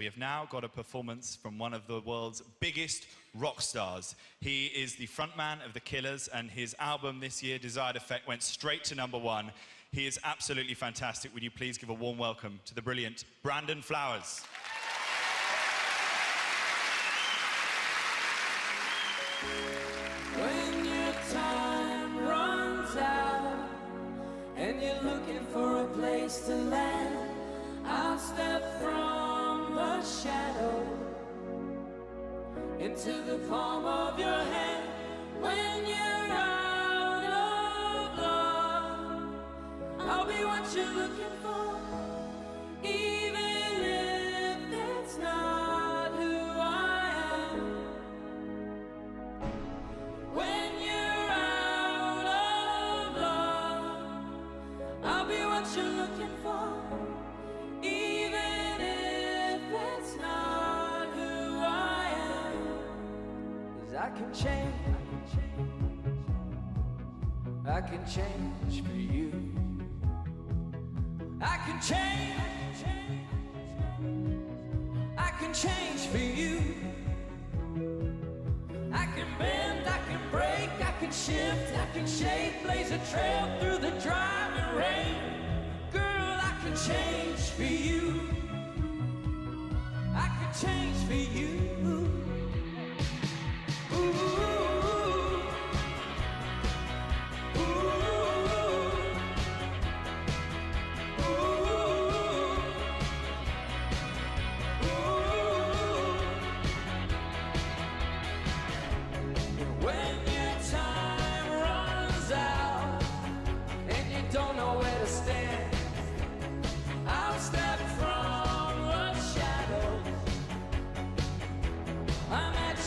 we have now got a performance from one of the world's biggest rock stars. He is the frontman of The Killers, and his album this year, Desired Effect, went straight to number one. He is absolutely fantastic. Would you please give a warm welcome to the brilliant Brandon Flowers? Into the palm of your hand. When you're out of love, I'll be what you're looking for, even if it's not who I am. When you're out of love, I'll be what you're looking for, I can change, I can change for you. I can change, I can change for you. I can bend, I can break, I can shift, I can shape, blaze a trail through the driving rain. Girl, I can change for you. I can change for you.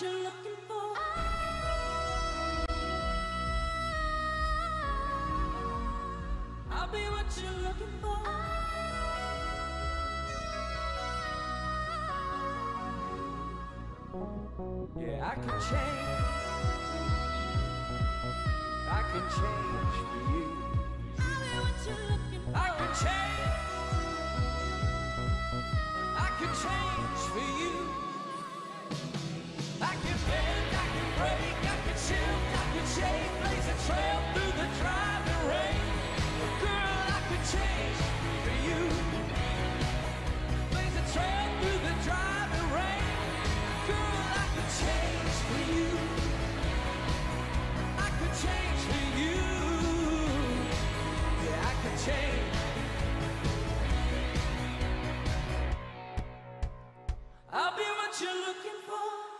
you're looking for. I'll be what you're looking for. Yeah, I can change. I can change for you. I can change. I can change for. what you're looking for.